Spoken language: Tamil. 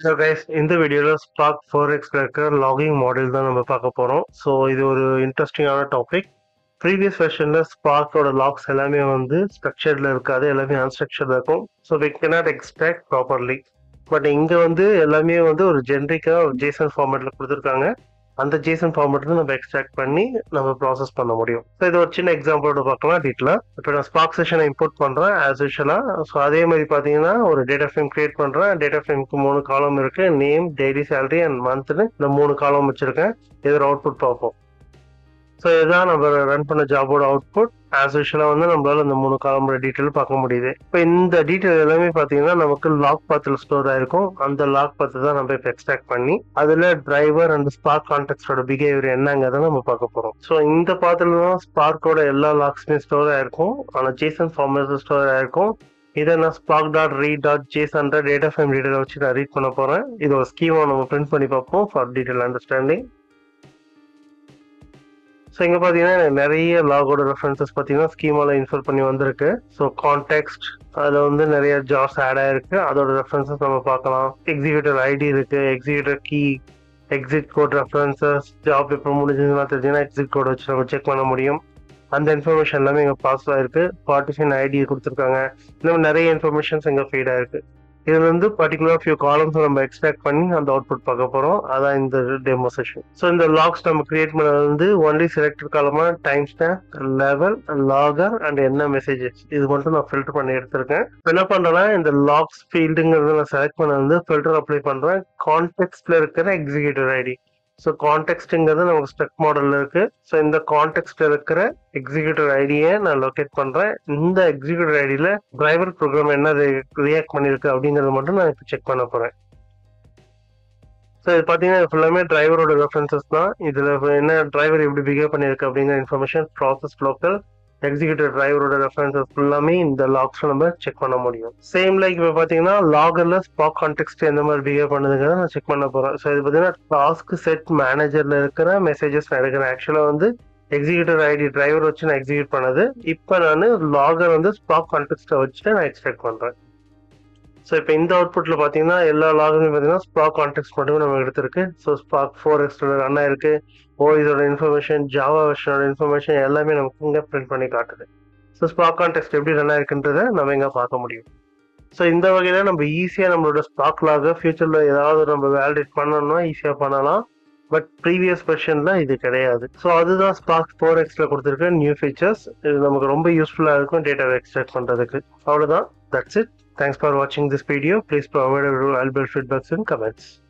ஸோ கைஸ் இந்த வீடியோவில் ஸ்பார்க் ஃபோர் எக்ஸ்ல இருக்கிற லாகிங் மாடல் தான் நம்ம பார்க்க போகிறோம் ஸோ இது ஒரு இன்ட்ரெஸ்டிங்கான டாபிக் ப்ரீவியஸ் வெர்ஷனில் ஸ்பார்க்கோட லாக்ஸ் எல்லாமே வந்து ஸ்ட்ரக்சர்டில் இருக்காது எல்லாமே அன்ஸ்ட்ரக்சர்டில் இருக்கும். So we cannot extract properly but இங்கே வந்து எல்லாமே வந்து ஒரு ஜென்ரிக்காக ஒரு ஜேசன் ஃபார்மேட்டில் கொடுத்துருக்காங்க. அந்த ஜேசன் ஃபார்மேட் நம்ம எக்ஸ்ட்ராக்ட் பண்ணி நம்ம ப்ராசஸ் பண்ண முடியும். ஸோ இது ஒரு சின்ன எக்ஸாம்பிளோட பார்க்கலாம் டீட்டெயிலாக இப்போ நான் ஸ்பார்க் செஷனை இம்போர்ட் பண்ணுறேன் ஆஸ் யூஷுவலாக ஸோ அதே மாதிரி பார்த்தீங்கன்னா ஒரு டேட்டா ஃப்ரேம் கிரியேட் பண்ணுறேன் டேட்டா ஃப்ரேம்க்கு மூணு காலம் இருக்கு. நேம் டெய்லி சேலரி அண்ட் மந்த்னு இந்த மூணு காலம் வச்சிருக்கேன். ஒரு அவுட்புட் பார்ப்போம். ஸோ இதுதான் நம்ம ரன் பண்ண ஜாபோட அவுட்புட் ஆஸ் யூஷுவலாக வந்து நம்மளால இந்த மூணு காலமோட டீட்டெயில் பார்க்க முடியுது. இப்போ இந்த டீட்டெயில் எல்லாமே பார்த்தீங்கன்னா நமக்கு லாக் பாத்தில் ஸ்டோர் ஆயிருக்கும். அந்த லாக் பாத்து தான் நம்ம இப்போ எக்ஸ்ட்ராக்ட் பண்ணி அதில் டிரைவர் அண்ட் ஸ்பார்க் கான்டெக்டோட பிஹேவியர் என்னங்கிறத நம்ம பார்க்க போகிறோம் ஸோ இந்த பாத்துல தான் ஸ்பார்க்கோட எல்லா லாக்ஸுமே ஸ்டோர் ஆயிருக்கும். ஆனால் ஜேசன் ஃபார்மர்ஸ் ஸ்டோர் ஆயிருக்கும். இதை நான் ஸ்பாக் டாட் ரீட் டாட் ஜேசன்ற டேட்டா ஃபைம் டீட்டெயில் வச்சு நான் ரீட் பண்ண போகிறேன் இது ஒரு ஸ்கீமாக நம்ம பிரிண்ட் பண்ணி பார்ப்போம் ஃபார் டீட்டெயில் அண்டர்ஸ்டாண்டிங் ஸோ இங்கே பார்த்தீங்கன்னா நிறைய லாகோட ரெஃபரன்சஸ் பார்த்தீங்கன்னா ஸ்கீமால இன்ஸ்டால் பண்ணி வந்திருக்கு. ஸோ கான்டெக்ட் அதில் வந்து நிறைய ஜாப்ஸ் ஆட் ஆயிருக்கு. அதோட ரெஃபரன்சஸ் நம்ம பார்க்கலாம். எக்ஸிக்யூட்டர் ஐடி இருக்கு. Executor key exit code references job எப்போ முடிஞ்சதுன்னா தெரிஞ்சுன்னா எக்ஸிட் கோட் வச்சு நம்ம செக் பண்ண முடியும். அந்த இன்ஃபர்மேஷன் எல்லாமே இங்கே பாஸ் ஆயிருக்கு. பார்ட்டிஷன் ஐடி கொடுத்துருக்காங்க. இன்னும் நிறைய இன்ஃபர்மேஷன்ஸ் இங்கே ஃபீட் ஆயிருக்கு. இதுல இருந்து பர்டிகுலர் ஃபியூ காலம்ஸ் நம்ம எக்ஸ்ட்ராக்ட் பண்ணி அந்த அவுட்புட் பார்க்க போறோம். அதான் இந்த டெமோ செஷன் ஸோ இந்த லாக்ஸ் நம்ம கிரியேட் பண்ணது வந்து ஒன்லி செலக்டட் காலமா time stamp level logger and என்ன மெசேஜஸ் இது மட்டும் நான் ஃபில்டர் பண்ணி எடுத்திருக்கேன். என்ன பண்றேன்னா இந்த லாக்ஸ் ஃபீல்டுங்கிறத நான் செலக்ட் பண்ண வந்து ஃபில்டர் அப்ளை பண்றேன். கான்டெக்ட்ல இருக்கிற எக்ஸிக்யூட்டிவ் ஐடி ஸோ கான்டெக்ட்ங்கிறது நமக்கு ஸ்ட்ரக் மாடலில் இருக்கு. ஸோ இந்த கான்டெக்ட்ல இருக்கிற எக்ஸிக்யூட்டிவ் ஐடியை நான் லொக்கேட் பண்றேன். இந்த எக்ஸிக்யூட்டிவ் ஐடியில டிரைவர் ப்ரோக்ராம் என்ன ரியாக்ட் பண்ணிருக்கு அப்படிங்கறத மட்டும் நான் இப்போ செக் பண்ண போறேன். ஸோ இது பார்த்தீங்கன்னா ஃபுல்லாமே டிரைவரோட ரெஃபரன்சஸ் தான். இதில் என்ன டிரைவர் எப்படி பிஹேவ் பண்ணியிருக்கு அப்படிங்கிற இன்ஃபர்மேஷன் ப்ராசஸ் லோக்கல் எக்ஸிக்யூட்டிவ் டிரைவரோட ரெஃபரன்சஸ் ஃபுல்லாமே இந்த லாக்ஸ் நம்ம செக் பண்ண முடியும். சேம் லைக் இப்போ பார்த்தீங்கன்னா லாகர்ல ஸ்பாக் கான்டெக்ட் எந்த மாதிரி பிஹேவ் பண்ணுதுங்கிறத நான் செக் பண்ண போறேன். ஸோ இது பார்த்தீங்கன்னா டாஸ்க் செட் மேனேஜர்ல இருக்கிற மெசேஜஸ் நான் எடுக்கிறேன். ஆக்சுவலாக வந்து எக்ஸிக்யூட்டிவ் ஐடி டிரைவர் வச்சு நான் எக்ஸிக்யூட் பண்ணது. இப்போ நான் லாகர் வந்து ஸ்பாக் கான்டெக்ட்டை வச்சுட்டு நான் எக்ஸ்ட்ராக்ட் பண்றேன். ஸோ இப்போ இந்த அவுட்புட்ல பார்த்தீங்கன்னா எல்லா லாகுமே பார்த்தீங்கன்னா ஸ்பாக் கான்டெக்ட் மட்டுமே நம்ம எடுத்திருக்கு. So spark for extra run ஆயிருக்கு. ஓ இதோட இன்ஃபர்மேஷன் ஜாவா வெர்ஷனோட இன்ஃபர்மேஷன் எல்லாமே நமக்கு இங்கே பிரிண்ட் பண்ணி காட்டுது. ஸோ ஸ்பாக் கான்டெக்ட் எப்படி ரன் ஆயிருக்குன்றதை நம்ம இங்கே பார்க்க முடியும். ஸோ இந்த வகையில் நம்ம ஈஸியாக நம்மளோட ஸ்டாக் லாக ஃபியூச்சரில் ஏதாவது நம்ம வேலிடேட் பண்ணணும்னா ஈஸியாக பண்ணலாம். பட் ப்ரீவியஸ் வெர்ஷனில் இது கிடையாது. ஸோ அதுதான் ஸ்பார்க் ஃபோர் எக்ஸில் கொடுத்துருக்க நியூ ஃபீச்சர்ஸ் இது நமக்கு ரொம்ப யூஸ்ஃபுல்லாக இருக்கும் டேட்டாவை எக்ஸ்ட்ராக்ட் பண்ணுறதுக்கு அவ்வளோதான் that's it Thanks for watching this video. Please provide a valuable feedbacks and comments.